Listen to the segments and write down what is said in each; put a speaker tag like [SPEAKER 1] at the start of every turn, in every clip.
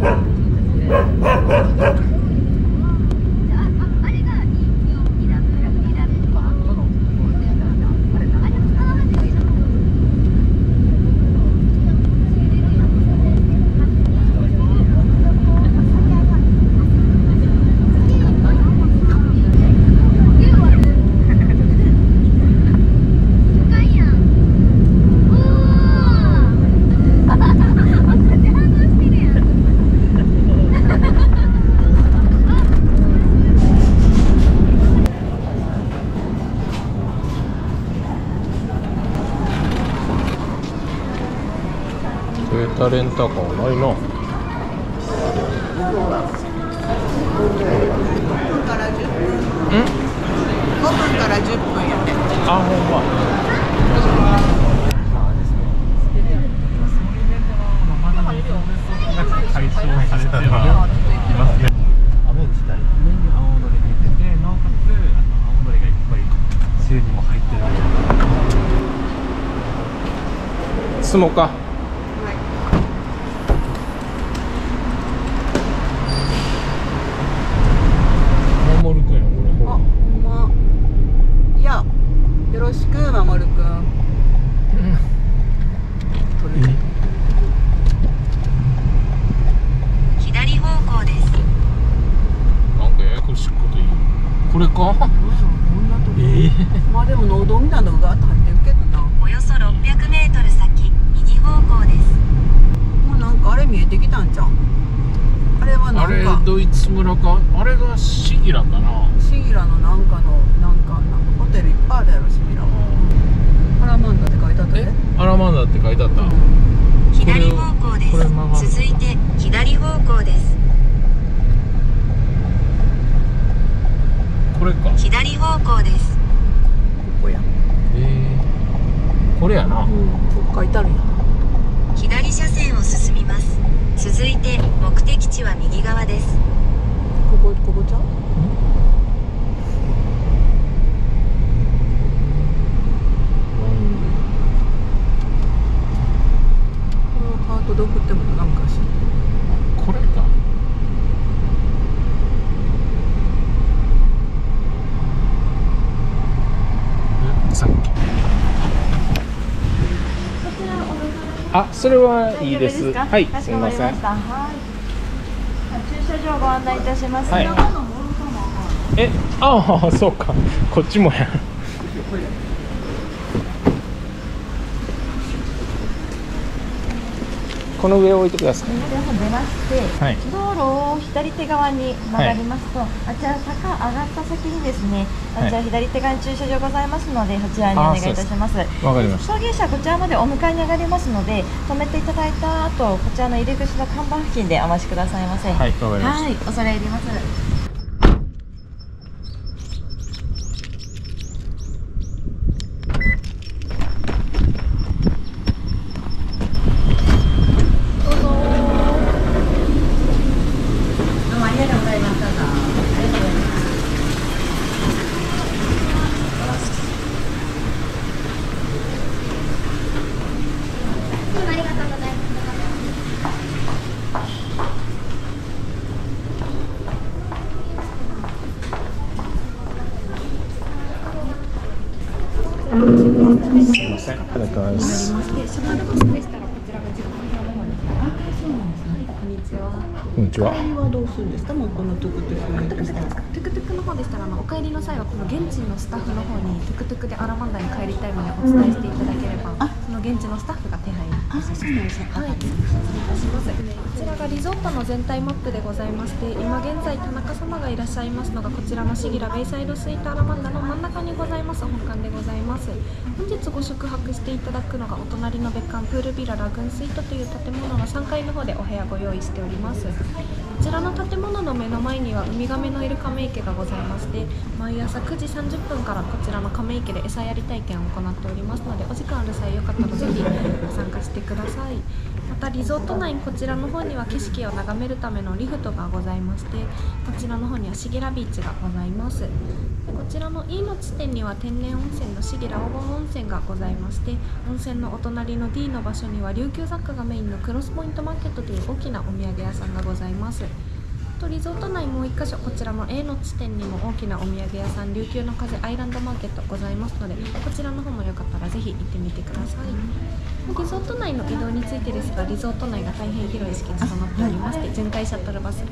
[SPEAKER 1] Yeah. ヨタレンタカーないな。
[SPEAKER 2] から10分
[SPEAKER 1] ん
[SPEAKER 2] 5分から10分やね
[SPEAKER 1] あほん。ま
[SPEAKER 3] 解消されてはいますね。雨自体、上に青のり入ってて、なおかつあの青のりがいっぱいも入ってるので。
[SPEAKER 1] 住もうか守るくんやこれ
[SPEAKER 2] あほんまいやよろしくまもるくん取る
[SPEAKER 4] 左方向です。
[SPEAKER 1] なんかややこしいこと言うこれか
[SPEAKER 2] こ。んなとこ
[SPEAKER 1] え
[SPEAKER 2] まあでも農道みたいなのがガーッと入ってるけどな。
[SPEAKER 4] およそ600メートル先、右方向です。
[SPEAKER 2] もうなんかあれ見えてきたんじゃんあれはな
[SPEAKER 1] あれ
[SPEAKER 2] んか
[SPEAKER 1] ドイツ村か？あれがシギラかな？
[SPEAKER 2] シギラのなんかのなんかなんかホテルいっぱいあるやろシギラ。はアラマンダって書いてあった
[SPEAKER 1] え
[SPEAKER 2] で。
[SPEAKER 1] アラマンダって書いてあった。
[SPEAKER 4] 左方向です。
[SPEAKER 1] る
[SPEAKER 4] 続いて左方向です。
[SPEAKER 1] れか。
[SPEAKER 4] 左方向です。
[SPEAKER 2] ここや。
[SPEAKER 1] え。ー、これやな。
[SPEAKER 2] うん。いてあるやん。
[SPEAKER 4] 左車線を進みます。続いて目的地は右側です。
[SPEAKER 2] ここここちゃう？これをカートで送ってもなんかし
[SPEAKER 1] これかえさっきあそれはいいです。はい
[SPEAKER 5] か
[SPEAKER 1] すみません。
[SPEAKER 5] 駐車場ご案内いたします。
[SPEAKER 1] はい。えああそうか。こっちもやこの上を置いてください。
[SPEAKER 5] 出まして、
[SPEAKER 1] はい。
[SPEAKER 5] 道路を左手側に曲がりますと、あちら坂上がった先にですね、あちら左手側に駐車場ございますので、こちらにお願いいたします。
[SPEAKER 1] わかりました。
[SPEAKER 5] 送迎車はこちらまでお迎えに上がりますので、止めていただいた後、こちらの入り口の看板付近でお待ちくださいませ。
[SPEAKER 1] はいわかりました。
[SPEAKER 5] はい、恐れ入ります。
[SPEAKER 2] どうもありがとうございましたありがとうございます
[SPEAKER 1] すみませんありがとうございますこんにちは。
[SPEAKER 2] 帰りはどうするんですか？もうこのトゥクトゥク
[SPEAKER 6] トゥクトゥクの方でしたらあのお帰りの際はこの現地のスタッフの方にトゥクトゥクでアラマンダに帰りたいのでお伝えしていただければ、その現地のスタッフがはい、失礼いたします。こちらがリゾートの全体マップでございまして、今現在田中様がいらっしゃいますのがこちらのシギラベイサイドスイートアラマンダの真ん中にございます本館でございます。本日ご宿泊していただくのがお隣の別館プールヴィララグーンスイートという建物の3階の方でお部屋ご用意しております。こちらの建物の目の前にはウミガメのいる亀池がございまして毎朝9時30分からこちらの亀池で餌やり体験を行っておりますのでお時間ある際よかったらぜひご参加してください。またリゾート内こちらの方には景色を眺めるためのリフトがございましてこちらの方にはシギラビーチがございます。こちらの E の地点には天然温泉のシギラ黄金温泉がございまして温泉のお隣の D の場所には琉球雑貨がメインのクロスポイントマーケットという大きなお土産屋さんがございます。とリゾート内もう1箇所こちらの A の地点にも大きなお土産屋さん琉球の風アイランドマーケットございますのでこちらの方もよかったらぜひ行ってみてください。リゾート内の移動についてですがリゾート内が大変広い敷地となっておりまして巡回シャトルバス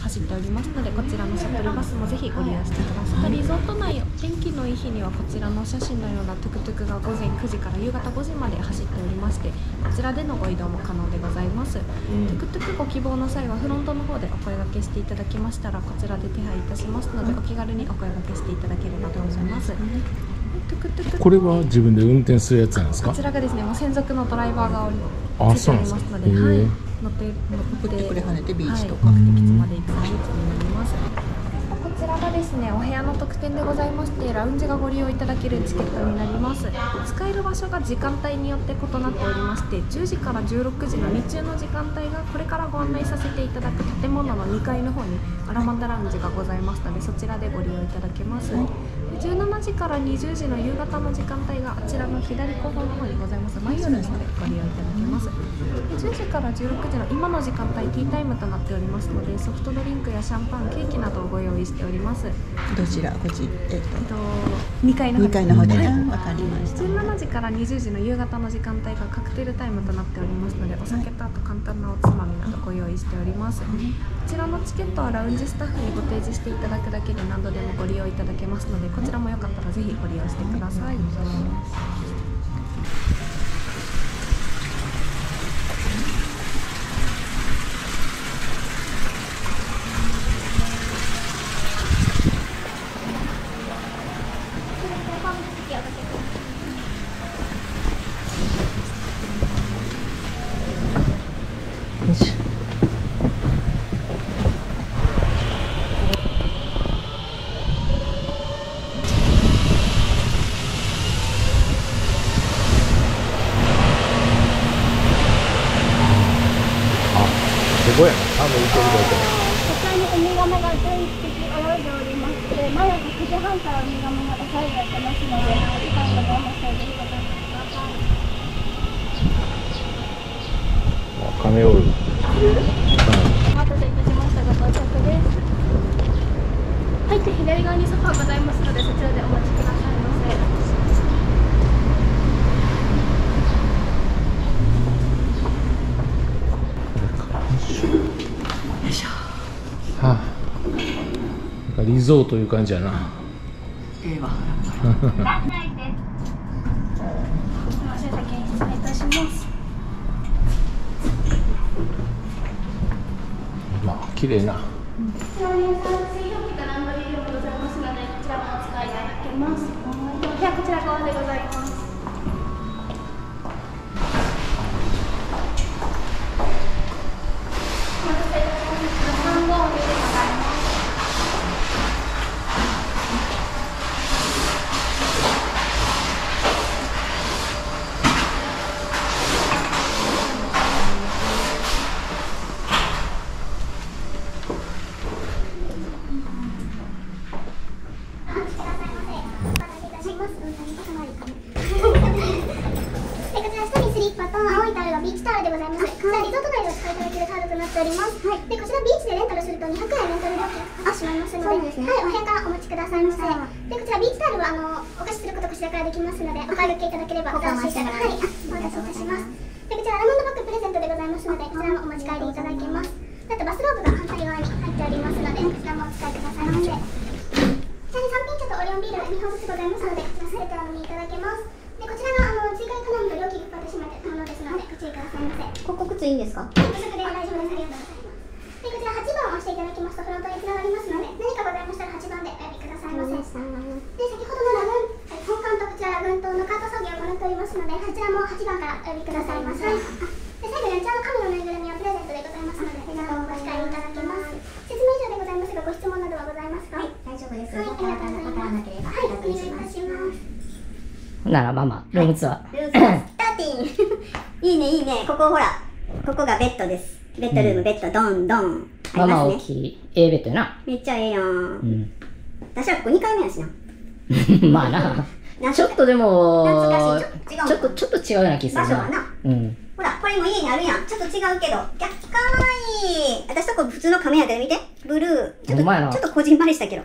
[SPEAKER 6] 走っておりますのでこちらのシャトルバスもぜひご利用してください。リゾート内天気のいい日にはこちらの写真のようなトゥクトゥクが午前9時から夕方5時まで走っておりましてこちらでのご移動も可能でございます、トゥクトゥクご希望の際はフロントの方でお声掛けしていただきましたらこちらで手配いたしますのでお気軽にお声掛けしていただければと思います、トゥクトゥク
[SPEAKER 1] これは自分で運転するやつなんですか？
[SPEAKER 6] こちらがですねもう専属のドライバーがおり
[SPEAKER 1] あ
[SPEAKER 6] ついておりますので、
[SPEAKER 1] そうなん
[SPEAKER 6] はい
[SPEAKER 1] ですか、
[SPEAKER 6] 乗って乗って
[SPEAKER 7] 送ってくれはねてビーチとか。
[SPEAKER 6] はい、目的地まで行くビーチになりますこちらがですねお部屋の特典でございましてラウンジがご利用いただけるチケットになります。使える場所が時間帯によって異なっておりまして10時から16時の日中の時間帯がこれからご案内させていただく建物の2階の方にアラマンダラウンジがございますのでそちらでご利用いただけます、で17時から20時の夕方の時間帯があちらの左後方の方にございます。マイヨルの方でご利用いただけます。で10時から16時の今の時間帯ティータイムとなっておりますのでソフトドリンクやシャンパンケーキなどをご用意しております。
[SPEAKER 7] どちらこっちえっ
[SPEAKER 6] えっと2階の
[SPEAKER 7] と
[SPEAKER 6] 方。
[SPEAKER 7] 2階の方で
[SPEAKER 6] はい。
[SPEAKER 7] かりました。
[SPEAKER 6] 17時から20時の夕方の時間帯がカクテルタイムとなっておりますのでお酒とあと簡単なおつまみなどご用意しております。こちらのチケットはラウンジスタッフにご提示していただくだけで何度でもご利用いただけますのでこちらもよかったらぜひご利用してください
[SPEAKER 1] すごいやな多分行けるだ
[SPEAKER 8] こちらにウミガメが11匹泳いでおりまして、毎朝9時半からウミガメが餌をやってますので、お時間がどうもしておいてください。
[SPEAKER 1] けあカメおる
[SPEAKER 8] お待たせいたしましたが到着です。入って左側にソファーございますので、そちらでお待ちくださいませ。
[SPEAKER 1] はあなんかリゾートいう感じやな
[SPEAKER 7] ええわ
[SPEAKER 8] すみません、先に失礼いたします。
[SPEAKER 1] まあ綺麗な。
[SPEAKER 8] ございます。リゾート内でお使いいただけるタオルとなっております。はい。でこちらビーチでレンタルすると200円レンタル料金がしまいますので、はい、お部屋からお持ちくださいませ。でこちらビーチタオルはあのお貸しすることこちらからできますので、お買い受けいただければお出しいただはい、お渡しいたします。でこちらアラモンドバッグプレゼントでございますので、こちらもお持ち帰りいただけます。あとバスローブが反対側に入っておりますので、こちらもお使いくださいませ。ちなみに3品茶とオリオンビール2本ずつございますので、こちら全てお飲みいただけます。でこちらがあの追加で頼むと料金が閉まってたものですので、ご注意くださいませ。
[SPEAKER 9] ここ靴いいんですか
[SPEAKER 8] で大丈夫です。ありがとうございます。で、こちら8番を押していただきますとフロントにつながりますので、何かございましたら8番でお呼びくださいませ。で、先ほどのラグーン、はい本館とこちらラグーン島のカート作業を行っておりますので、こちらも8番からお呼びくださいませ。で、最後にあちらの神のぬいぐるみをプレゼントでございますので、こちらもお持ち帰りいただけます。説明以上でございますが、ご質問などはございますかはい、
[SPEAKER 9] 大丈夫です。
[SPEAKER 8] はい、ありがとうございます。はい、お願いいたします。
[SPEAKER 10] ならまあまあルームツアー
[SPEAKER 8] ルーズスターティン
[SPEAKER 9] いいねいいね。ここほらここがベッドです。ベッドルーム、ベッドドンドン。あ
[SPEAKER 10] ま
[SPEAKER 9] すね。
[SPEAKER 10] 大きい。A ベッドやな。
[SPEAKER 9] めっちゃええやん、
[SPEAKER 10] うん。
[SPEAKER 9] 私はここ2回目やしな。
[SPEAKER 10] まあな。
[SPEAKER 9] な
[SPEAKER 10] ちょっとでも、
[SPEAKER 9] ちょ
[SPEAKER 10] っと、ちょっと違うような気する
[SPEAKER 9] 場所はな。
[SPEAKER 10] うん。
[SPEAKER 9] ほらこれも家にあるやん。ちょっと違うけど。逆かわいい。私とこ普通の亀やけど見て。ブルー。ちょっとちょっとこじんまりしたけど。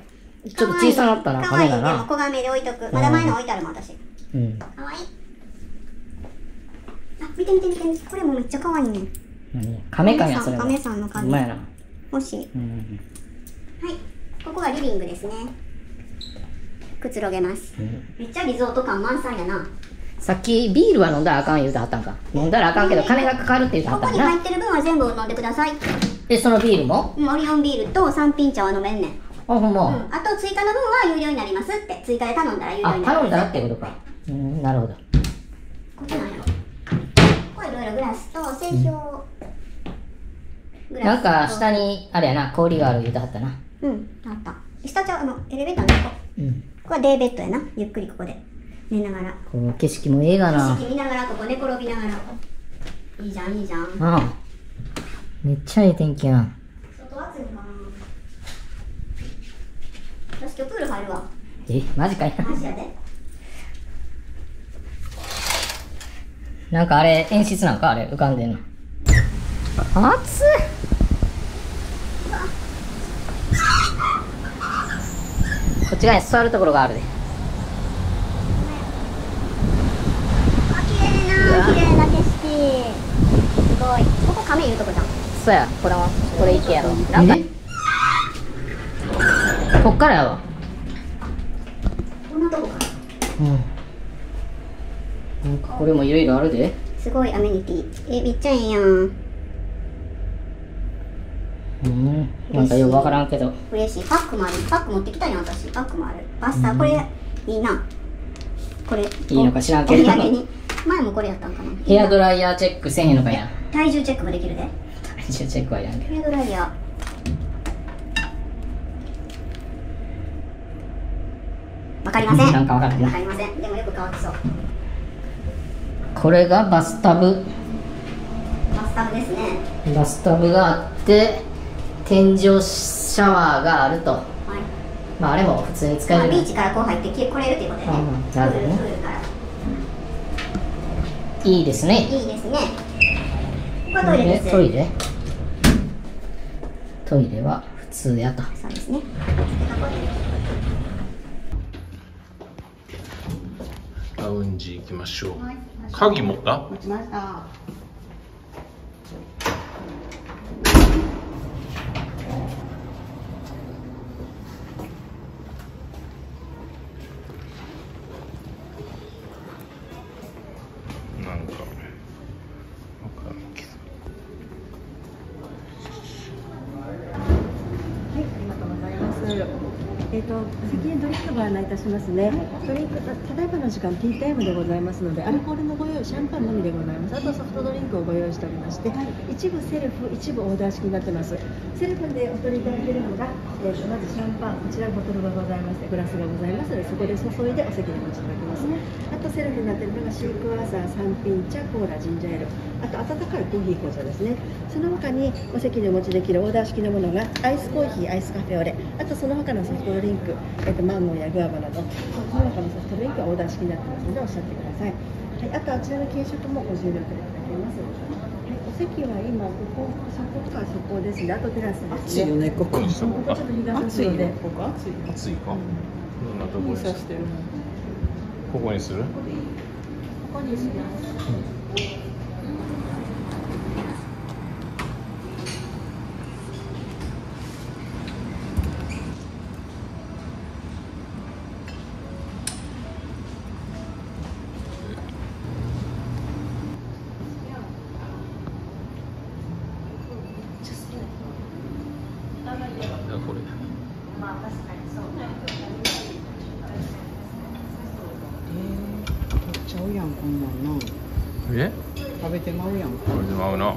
[SPEAKER 10] ちょっと小さなったな、
[SPEAKER 9] かわい。い。でも小亀で置いとく。まだ前の置いてあるもん私。
[SPEAKER 10] うん。
[SPEAKER 9] かわいい。あ見て見て見て。これもめっちゃかわいいね。
[SPEAKER 10] 何？カメ感や、それは。
[SPEAKER 9] 亀さんの髪
[SPEAKER 10] ほん。まやな。
[SPEAKER 9] 欲しい。
[SPEAKER 10] うん。
[SPEAKER 9] はい。ここがリビングですね。くつろげます。めっちゃリゾート感満載やな。
[SPEAKER 10] さっきビールは飲んだらあかん言うてはったんか。飲んだらあかんけど金がかかるって言うてはったん。
[SPEAKER 9] ここに入ってる分は全部飲んでください。
[SPEAKER 10] で、そのビールも？
[SPEAKER 9] うんオリオンビールと三品茶は飲めんねん。
[SPEAKER 10] あ、ほんま。
[SPEAKER 9] うん、あと追加の分は有料になりますって。追加で頼んだら有料
[SPEAKER 10] あ、
[SPEAKER 9] になります
[SPEAKER 10] 頼んだらってことか。うん、なるほど。
[SPEAKER 9] こっちなんやろこれい？ろいろグラスと製氷、グラスと
[SPEAKER 10] なんか、下に、あれやな、氷がある言うてはったな。
[SPEAKER 9] うんあった下ちゃうあのエレベーターの横
[SPEAKER 10] うん。
[SPEAKER 9] ここはデイベッドやなゆっくりここで寝ながら
[SPEAKER 10] この景色もええがな。
[SPEAKER 9] 景色見ながらここ寝転びながらいいじゃんいいじゃん外
[SPEAKER 10] ああ。めっちゃええ天気やん。
[SPEAKER 9] 暑いんかな私今日プール入るわ
[SPEAKER 10] え、マジかいな。
[SPEAKER 9] マジやで
[SPEAKER 10] なんかあれ、演出なんかあれ、浮かんでんの？暑いこっち側に座るところがあるで。
[SPEAKER 9] あ綺麗な綺麗な景色すごいここ亀いるとこじゃん
[SPEAKER 10] そうや、これも、これ池やろ。なんか、こっからやわ。
[SPEAKER 9] こんなとこか
[SPEAKER 10] うん。なんかこれもいろいろあるで。
[SPEAKER 9] すごいアメニティ。えめっちゃええやん。
[SPEAKER 10] うん。なんかよくわからんけど。
[SPEAKER 9] 嬉しい。パックもある。パック持ってきたよ私。パックもある。バスターこれいいな。これ。い
[SPEAKER 10] いのか知らんけど。
[SPEAKER 9] お土産に。前もこれやったんかな。
[SPEAKER 10] ヘアドライヤーチェックせんへんのかや。
[SPEAKER 9] 体重チェックもできるで。
[SPEAKER 10] 体重チェックはいらんけ。ど。
[SPEAKER 9] ヘアドライヤーわかりません。
[SPEAKER 10] なんかわからんな
[SPEAKER 9] わかりません。でもよく乾きそう
[SPEAKER 10] これがバスタブ。
[SPEAKER 9] バスタブですね。
[SPEAKER 10] バスタブがあって、天井シャワーがあると。
[SPEAKER 9] はい。
[SPEAKER 10] まあ、あれも普通に使え
[SPEAKER 9] まあ、
[SPEAKER 10] る
[SPEAKER 9] ビーチからこう入ってれるっていうことで。ね
[SPEAKER 10] うんなるほどね。いいですね。
[SPEAKER 9] いいですね。こトイレです。
[SPEAKER 10] トイレ。トイレは普通やと。
[SPEAKER 9] そうですね。
[SPEAKER 1] ラウンジ行きましょう鍵持った
[SPEAKER 7] 持ちました案内いたしますね。ドリンク、ただいまの時間、ティータイムでございますので、アルコールのご用意、シャンパンのみでございます。あとソフトドリンクをご用意しておりまして、一部セルフ、一部オーダー式になってます。セルフでお取りいただけるのが、えーとまずシャンパン、こちらボトルがございまして、グラスがございますので、そこで注いでお席にお持ちいただきます。あとセルフになってるのがシークワーサー、三品茶、コーラ、ジンジャーエール、あと温かいコーヒー紅茶ですね。その他にお席でお持ちできるオーダー式のものがアイスコーヒー、アイスカフェオレ、あとその他のソフトドリンク、えっとマンゴーやグアバなど、その他のソフトドリンクはオーダー式になってますのでおっしゃってください。はい、あとあちらの軽食もご自由にお取りいただけます。はい、お席は今ここそこかそこですね。あとテラスですね。
[SPEAKER 11] ねここ
[SPEAKER 7] ここちょっと日が差すので。
[SPEAKER 11] ここ暑い
[SPEAKER 1] 暑いかどんなとこにす？る
[SPEAKER 11] してる
[SPEAKER 1] ここにする？
[SPEAKER 7] ここにします。
[SPEAKER 1] これ
[SPEAKER 11] 取っちゃうやんこんなんな
[SPEAKER 1] え
[SPEAKER 11] 食べてまうやん
[SPEAKER 1] これでも合うな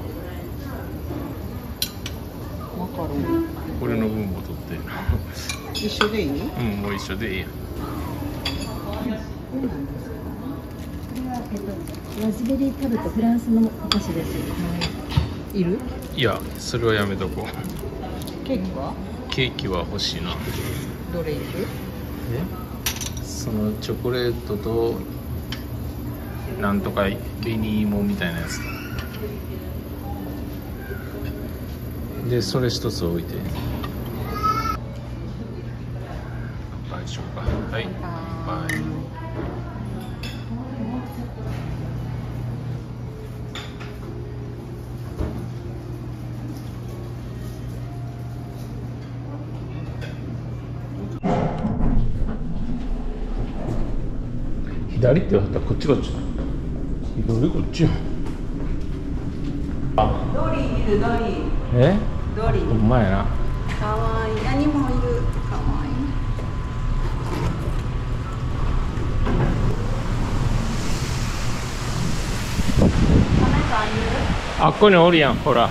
[SPEAKER 11] マカロン
[SPEAKER 1] これの分も取って
[SPEAKER 11] 一緒でいい
[SPEAKER 1] うんもう一緒でいいや
[SPEAKER 7] これはえっとラズベリータルトフランスのお菓子です
[SPEAKER 11] いる
[SPEAKER 1] いやそれはやめとこう。
[SPEAKER 11] ケーキは？
[SPEAKER 1] ケーキは欲しいな。
[SPEAKER 11] どれいる？
[SPEAKER 1] そのチョコレートとなんとか紅芋みたいなやつ。でそれ一つ置いて。乾杯しようか。はい。乾杯左って言われたらこっちこっち左こっちよあ。
[SPEAKER 11] ドリーいるドリー。
[SPEAKER 1] え？
[SPEAKER 11] ドリ
[SPEAKER 1] ほんまやな。
[SPEAKER 11] かわいい。何もいるかわいい。
[SPEAKER 1] あっこにおるやんほら。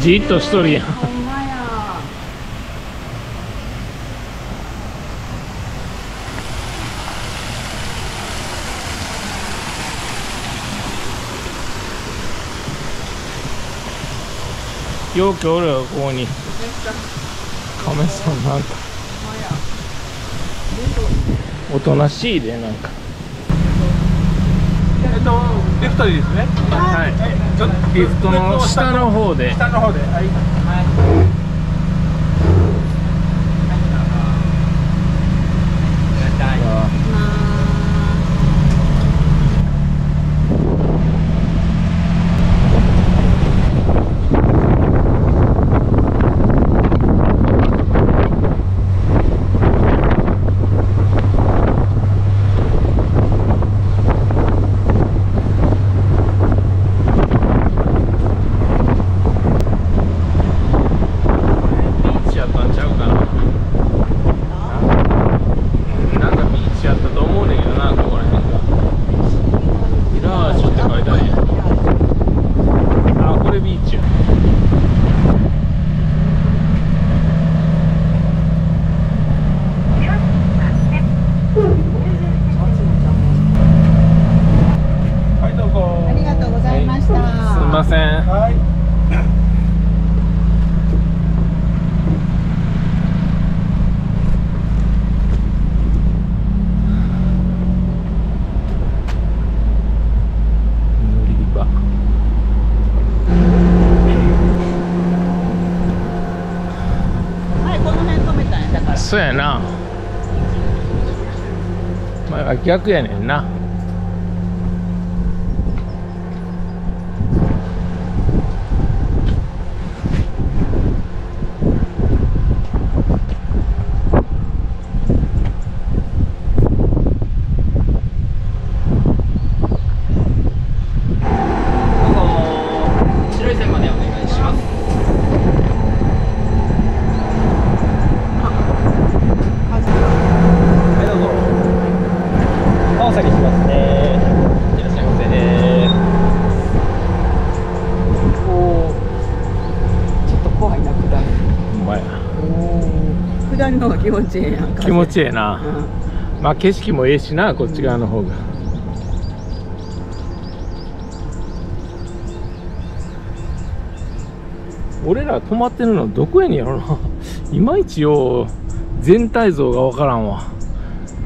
[SPEAKER 1] じーっとしとるやん
[SPEAKER 11] ほんまや
[SPEAKER 1] よくおるよここに。亀さんなんか。おとなしいでなんか。
[SPEAKER 12] えっとリフトでいいですね。
[SPEAKER 1] はい。
[SPEAKER 12] ちょっと
[SPEAKER 1] リフトの下の方で。
[SPEAKER 12] 下の方ではい
[SPEAKER 1] ビーチやったんちゃうかななんかビーチやったと思うねんけどなここら辺がミラージュって書いてあるやんあこれビーチや
[SPEAKER 12] はいどうぞ
[SPEAKER 11] ありがとうございました、
[SPEAKER 1] すみません
[SPEAKER 12] はい
[SPEAKER 1] 乗り場
[SPEAKER 11] はいこの辺止めたんやだから
[SPEAKER 1] そうやなまあ逆やねんな
[SPEAKER 10] 白い線までお願いします
[SPEAKER 12] はいどうぞ
[SPEAKER 10] 青崎行きますねいらっしゃいませ
[SPEAKER 11] おおちょっと怖いな下り
[SPEAKER 1] ほんまや
[SPEAKER 11] 下りの方が気持ちいいやん
[SPEAKER 1] 気持ちええな。
[SPEAKER 11] うん
[SPEAKER 1] まあ景色もええしなこっち側の方が、俺ら泊まってるのどこやねんやろな。いまいちよう全体像がわからんわ。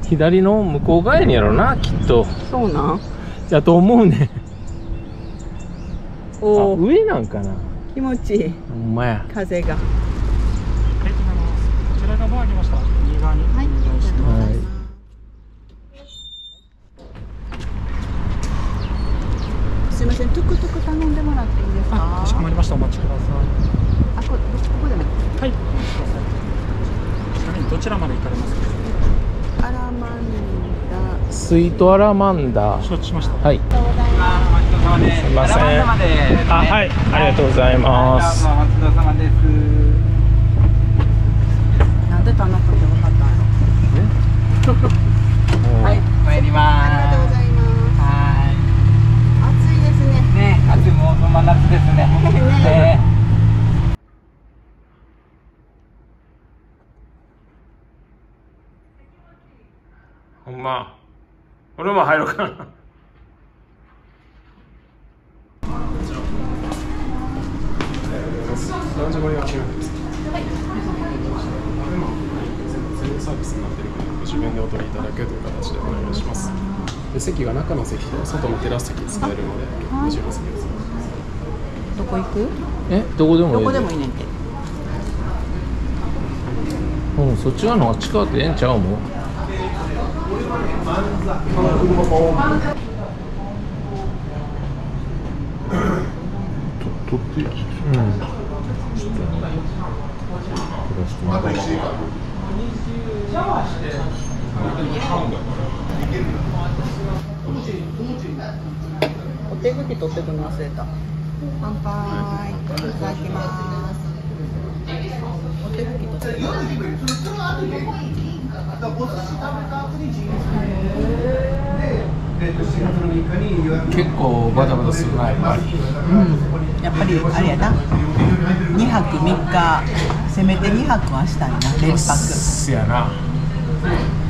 [SPEAKER 1] 左の向こう側やねんやろなきっと。
[SPEAKER 11] そうなん？
[SPEAKER 1] やと思うね
[SPEAKER 11] おお
[SPEAKER 1] 上なんかな。
[SPEAKER 11] 気持ちいい。
[SPEAKER 1] ほんまや。
[SPEAKER 11] 風が
[SPEAKER 12] ありがとうございますこちらがバーありました右側にはい
[SPEAKER 1] はい
[SPEAKER 11] すいませんトゥクトゥク頼んでもらっていいですか
[SPEAKER 12] かしこまりましたお待ちください
[SPEAKER 11] あこここでも
[SPEAKER 12] はいお待ちくださいちなみにどちらまで行かれますか
[SPEAKER 11] アラマンダ
[SPEAKER 1] スイートアラマンダ。ー
[SPEAKER 12] 承知しました。
[SPEAKER 1] はい。すいません。あはい。ありがとうございます。
[SPEAKER 11] なんで田中って分かったんやろ。はい。
[SPEAKER 13] 参ります。
[SPEAKER 11] ありがとうございます。
[SPEAKER 13] は
[SPEAKER 11] 暑いですね。
[SPEAKER 13] い。ね、夏も真夏です ね。ね。
[SPEAKER 1] ほんま俺も入ろうかな
[SPEAKER 14] はす。はい。ごおいいうおいます。席が中の席と外のテラス席使えるので、ご自分席です。
[SPEAKER 11] どこ行く？
[SPEAKER 1] え、どこでもいい。
[SPEAKER 11] どこでもいいねんて。
[SPEAKER 1] うん、そっち側のあっちかってええんちゃうもん。
[SPEAKER 14] と取って。いい
[SPEAKER 1] うん。ちょっと取らせて。もらおう
[SPEAKER 11] お手拭き取って。くの忘れた乾杯いただきますお手拭き取って。
[SPEAKER 1] くの結構バタバタするなやっぱり。
[SPEAKER 11] うん。やっぱりあれやな。2泊3日せめて2泊はしたいな連泊。
[SPEAKER 1] せやな。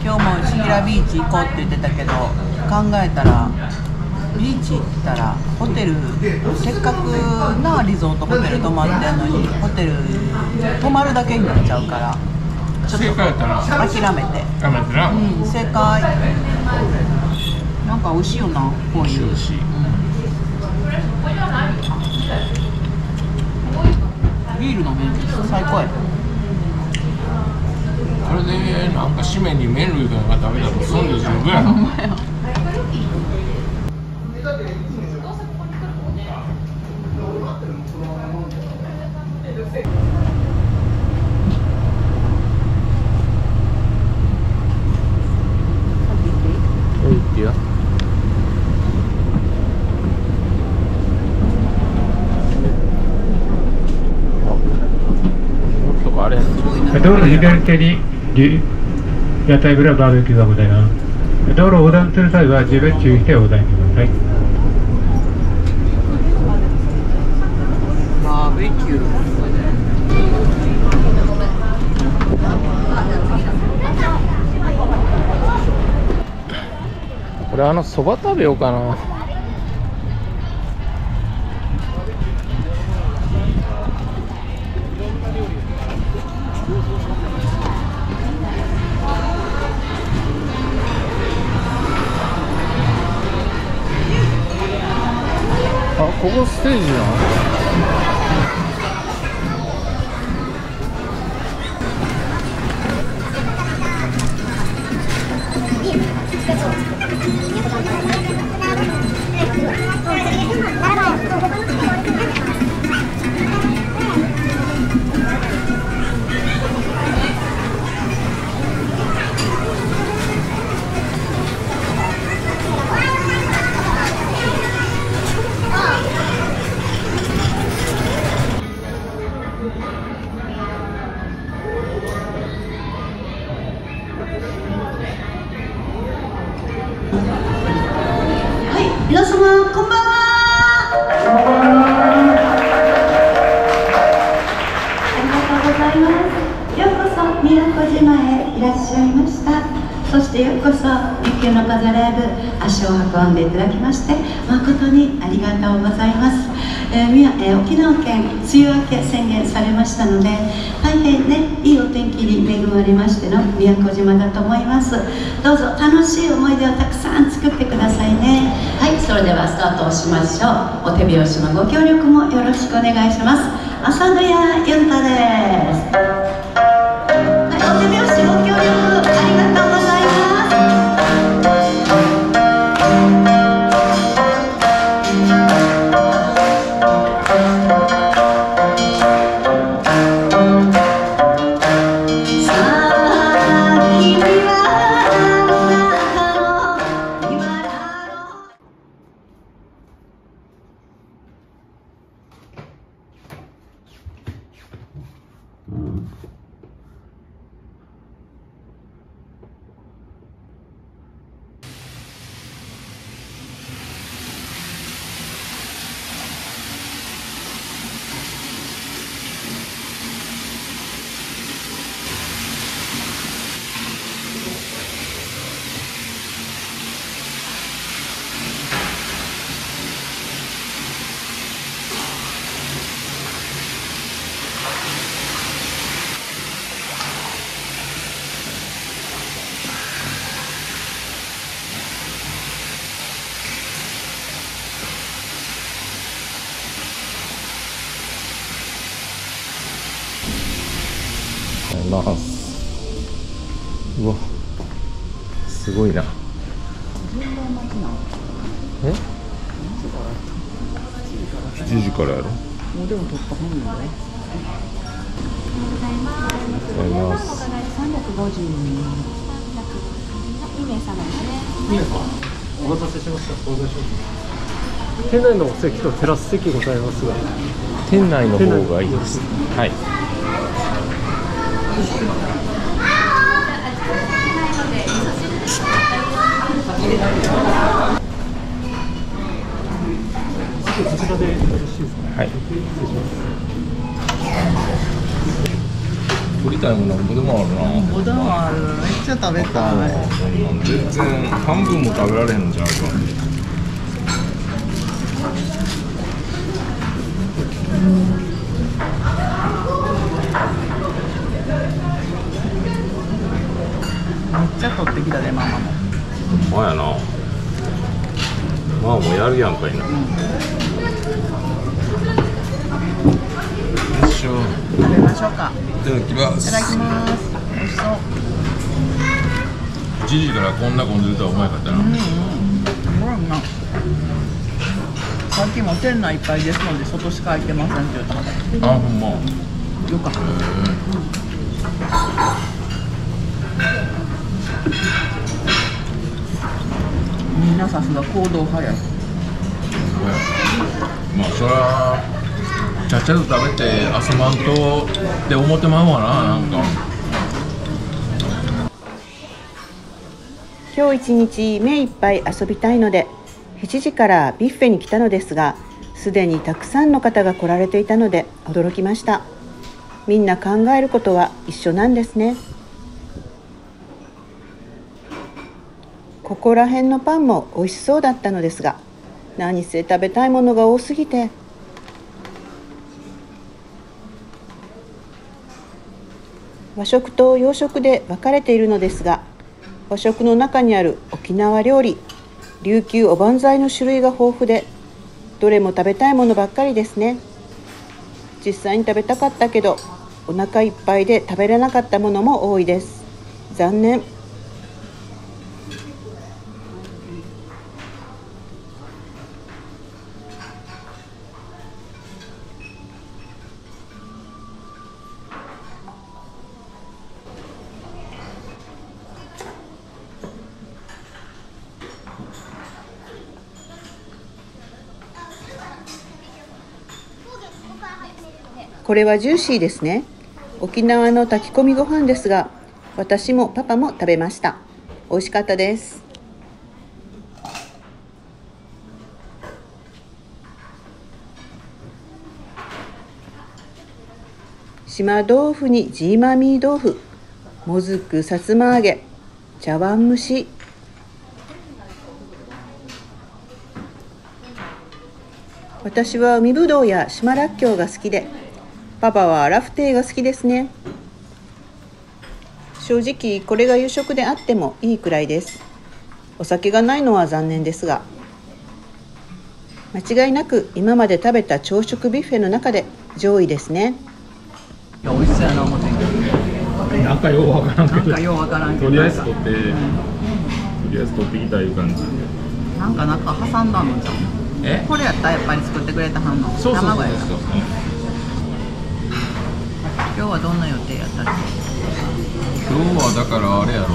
[SPEAKER 11] 今日もシギラビーチ行こうって言ってたけど考えたらビーチ行ったらホテルせっかくなリゾートホテル泊まってんのにホテル泊まるだけになっちゃうからちょっと諦めて。
[SPEAKER 1] やめてな。
[SPEAKER 11] うん。正解なんか美味しいよなこういう。
[SPEAKER 1] 美味しい
[SPEAKER 11] ビールの麺最高や。
[SPEAKER 1] あれでなんか締めに麺類とか食べたらそんで十分やな。はい行ってよとかあれやな
[SPEAKER 15] 道路左手に屋台村バーベキューがございます。道路を横断する際は十分注意して横断してください。
[SPEAKER 11] バーベキュー
[SPEAKER 1] 俺あのそば食べようかなここステージなの？
[SPEAKER 16] こそ日経のパザライブ足を運んでいただきまして誠にありがとうございます、えーえー沖縄県梅雨明け宣言されましたので大変ねいいお天気に恵まれましての宮古島だと思います。どうぞ楽しい思い出をたくさん作ってくださいね。はいそれではスタートをしましょう。お手拍子のご協力もよろしくお願いします。浅野屋ゆんたです。はいお手拍子ご協力ありがとう。
[SPEAKER 14] 店内のお席とテラス席ございますが
[SPEAKER 1] 店内の方がいいです。はい。
[SPEAKER 14] こちらでよろしいですか
[SPEAKER 1] はい。
[SPEAKER 14] 失礼します
[SPEAKER 1] 取りたいものは無駄もあるな。
[SPEAKER 11] ボダンある。めっちゃ食べたい。
[SPEAKER 1] 全然半分も食べられへんじゃん
[SPEAKER 11] っちゃ取ってきたでママも。
[SPEAKER 1] まやな。まあもうやるやんかいな、よいしょ
[SPEAKER 11] 食べましょうか。
[SPEAKER 1] いただきます。
[SPEAKER 11] いただきます美味しそう。
[SPEAKER 1] 1時からこんな混んでたらうまいかったな、
[SPEAKER 11] うんうん。すごいなさっきも店内いっぱいですので外しか空いてませんって言ったはず
[SPEAKER 1] あほんま。
[SPEAKER 11] よかった。みんなさすが行動早い。
[SPEAKER 1] まあそりゃちゃっちゃと食べて遊ばんとって思ってまうわななんか。
[SPEAKER 17] 今日一日目いっぱい遊びたいので7時からビュッフェに来たのですがすでにたくさんの方が来られていたので驚きました。みんな考えることは一緒なんですね。ここら辺のパンも美味しそうだったのですが何せ食べたいものが多すぎて。和食と洋食で分かれているのですが和食の中にある沖縄料理琉球おばんざいの種類が豊富でどれも食べたいものばっかりですね。実際に食べたかったけどお腹いっぱいで食べれなかったものも多いです。残念。これはジューシーですね。沖縄の炊き込みご飯ですが私もパパも食べました。美味しかったです。島豆腐にジーマミー豆腐もずくさつま揚げ茶碗蒸し。私は海ぶどうや島らっきょうが好きでパパはラフテーが好きですね。正直これが夕食であってもいいくらいです。お酒がないのは残念ですが。間違いなく今まで食べた朝食ビュッフェの中で上位ですね。
[SPEAKER 11] 美味しそうやな思ってん。
[SPEAKER 1] かようわからんけど。
[SPEAKER 11] なんかようわからんけど
[SPEAKER 1] とりあえず取って、とりあえず取ってきたいう感じ
[SPEAKER 11] なんか中挟んだのじゃん。
[SPEAKER 1] え？
[SPEAKER 11] これやったらやっぱり作ってくれたはんの？
[SPEAKER 1] そうそうそう
[SPEAKER 11] 卵やな
[SPEAKER 1] そう
[SPEAKER 11] 今日はどんな予定やったら
[SPEAKER 1] 今日はだからあれやろ。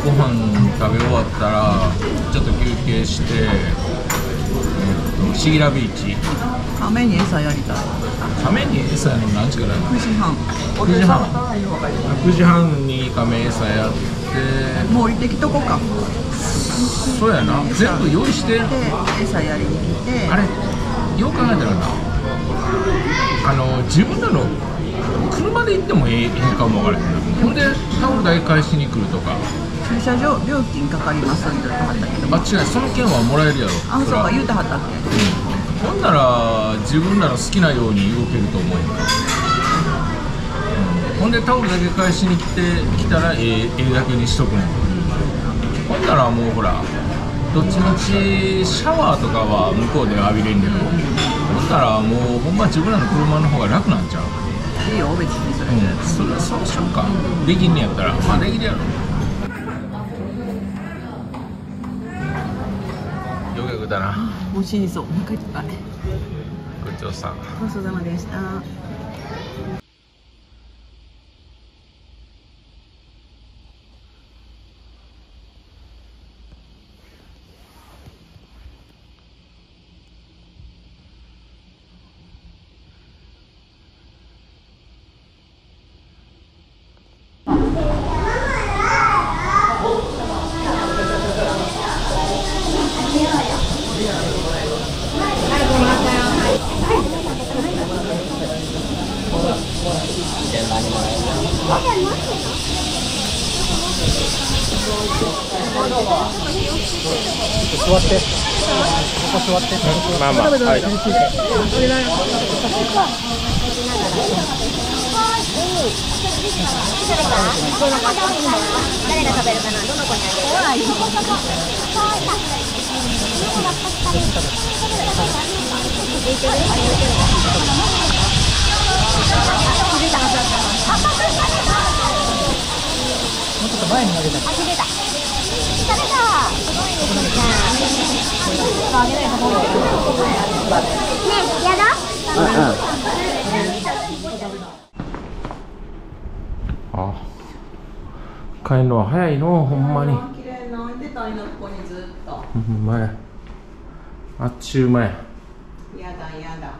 [SPEAKER 1] ご飯食べ終わったらちょっと休憩して、えっと、シギラビーチ。
[SPEAKER 11] 亀に餌やりたい。
[SPEAKER 1] 亀に餌やるの何時からやるの
[SPEAKER 11] 9時半
[SPEAKER 1] 9時半。9時半に亀餌やって。
[SPEAKER 11] もう降りてきとこか。
[SPEAKER 1] そうやな。全部用意して。
[SPEAKER 11] で餌やりに来て。
[SPEAKER 1] あれ？よう考えたらなあの自分らの車で行ってもええかも分からへんな。ほんでタオル代返しに来るとか。
[SPEAKER 11] 駐車場料金かかりますって言ってはったけど。
[SPEAKER 1] あ違うその券はもらえるやろ。
[SPEAKER 11] あそうか
[SPEAKER 1] れ
[SPEAKER 11] 言うてはったっけ？
[SPEAKER 1] ほんなら自分らの好きなように動けると思うよ、うん、ほんでタオルだけ返しに来て来たらええええだけにしとくねん。ほんならもうほらどっちみちシャワーとかは向こうで浴びれんけどったらもうほんま自分らの車の方が楽なんちゃう
[SPEAKER 11] いいよ別にそれで、
[SPEAKER 1] うん、それそうしようかできんねやったらまあできるやろよくよくだな
[SPEAKER 11] もう死にそうもう一回あれ
[SPEAKER 1] ごちそうさん
[SPEAKER 11] ごちそうさまでした
[SPEAKER 18] 座ってここ座って
[SPEAKER 1] まあまあ。はい
[SPEAKER 8] 誰が食べるかなどの子にあげる
[SPEAKER 18] もうちょっと前に投げた
[SPEAKER 8] あ、切れた。た。ね。やだ。
[SPEAKER 1] あ帰るのは早いの？ほんまに
[SPEAKER 11] 綺麗な置いてたいのここにずっと
[SPEAKER 1] ほんまやあっちゅう間や
[SPEAKER 11] やだやだ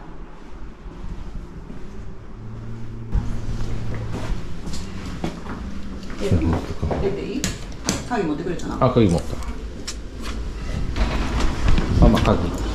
[SPEAKER 11] 出ていい鍵持ってくれたな。
[SPEAKER 1] あ鍵持った。あまあ鍵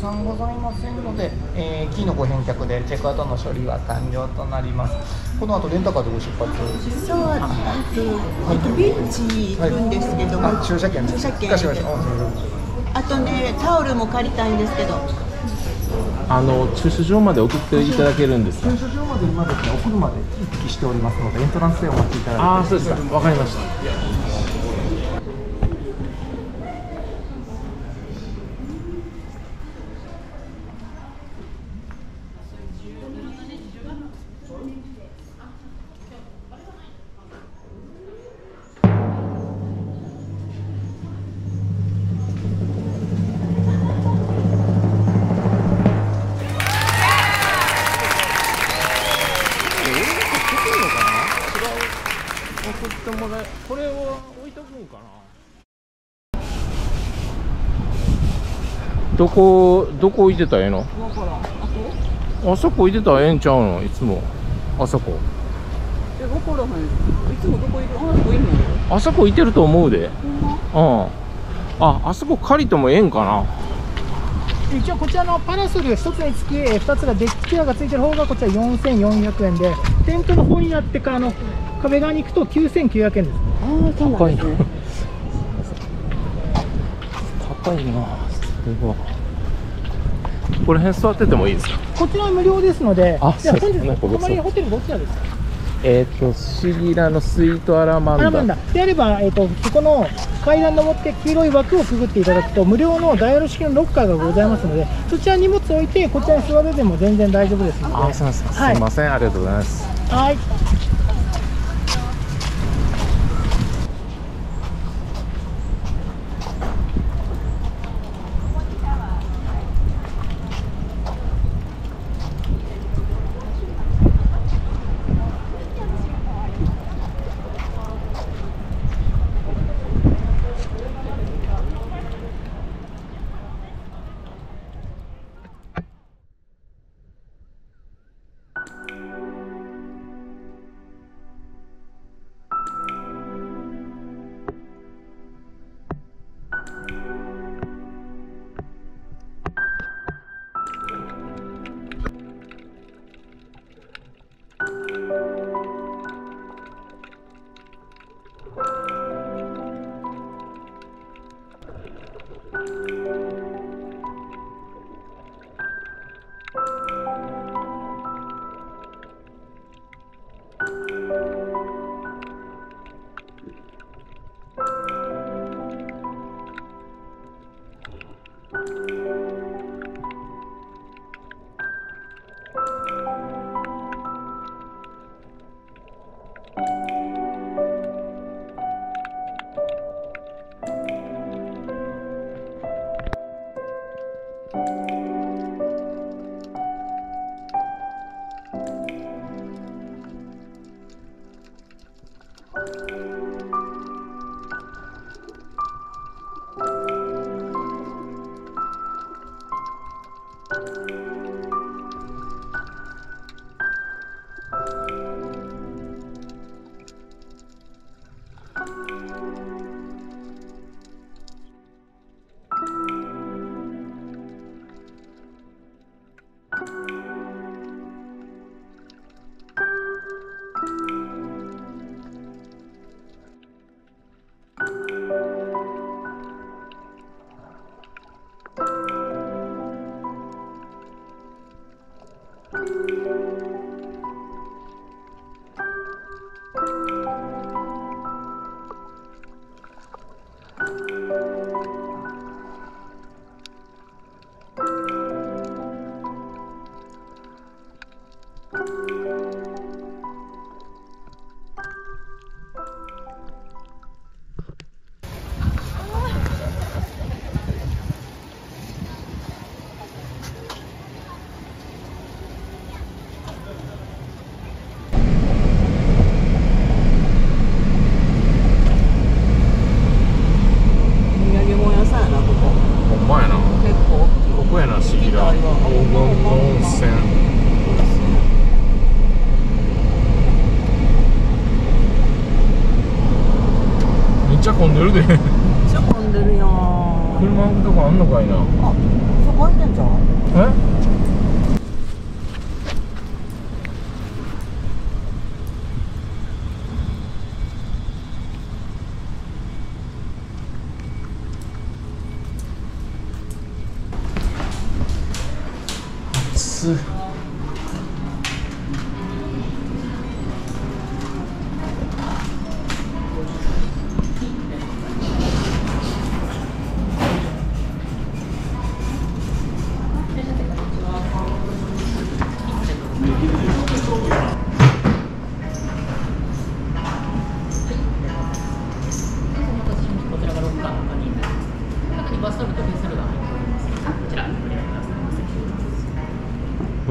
[SPEAKER 18] 算ございませんので、えーキーのご返却でチェックアウトの処理は完了となります。この後レンタカーでご出発？
[SPEAKER 11] 実はえっとえっとビーチ行くんですけど。も、
[SPEAKER 18] あ駐車券ね。
[SPEAKER 11] 駐車券。あとねタオルも借りたいんですけど。
[SPEAKER 1] あの駐車場まで送っていただけるんですか？
[SPEAKER 18] 駐車場まで今ですね、お車で行き来しておりますので、エントランスでお待ちいただいて。
[SPEAKER 1] ああそうですか。わかりましたどこどこ置いてたらええの？
[SPEAKER 11] あ
[SPEAKER 1] そこ置いてたらええんちゃうの？いつも。あそこ。
[SPEAKER 11] えわからへん。いつもどこいる？あそこいんの
[SPEAKER 1] あそこいてると思うで。うん。ああそこ借りてもええんかな？
[SPEAKER 18] 一応こちらのパラソル1つにつきえー2つがデッキチェアがついてる方がこちら4400円でテントの方になってからの壁側に行くと9900円です。
[SPEAKER 11] ああ
[SPEAKER 1] 高いな。高いな。すごいこれ辺座っててもいいですか？
[SPEAKER 18] こちらは無料ですので
[SPEAKER 1] あ
[SPEAKER 18] じゃあ
[SPEAKER 1] そうですね
[SPEAKER 18] 泊まりホテルどちらですか？
[SPEAKER 1] えっ、とシギラのスイートアラマンダ。
[SPEAKER 18] アラマンダ。であれば、えー、とそこの階段登って黄色い枠をくぐっていただくと無料のダイヤル式のロッカーがございますのでそちらに荷物を置いてこちらに座るでも全然大丈夫ですので。
[SPEAKER 1] あすみません、
[SPEAKER 18] はい
[SPEAKER 1] すいません。ありがとうございます。
[SPEAKER 18] はい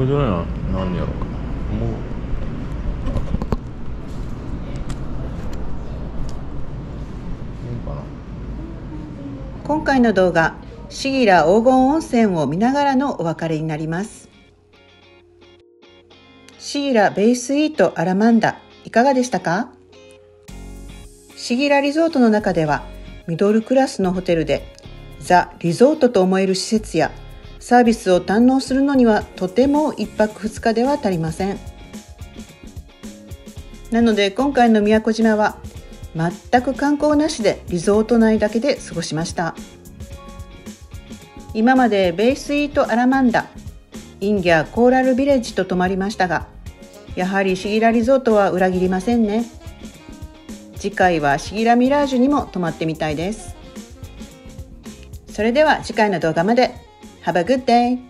[SPEAKER 1] これどれな何やろ？うかもう。いいかな
[SPEAKER 17] 今回の動画シギラ黄金温泉を見ながらのお別れになります。シギラベイスイートアラマンダいかがでしたか？シギラリゾートの中ではミドルクラスのホテルでザ・リゾートと思える施設やサービスを堪能するのにはとても1泊2日では足りません。なので今回の宮古島は全く観光なしでリゾート内だけで過ごしました。今までベイスイートアラマンダインギャコーラルビレッジと泊まりましたがやはりシギラリゾートは裏切りませんね。次回はシギラミラージュにも泊まってみたいです。それでは次回の動画まで。Have a good day!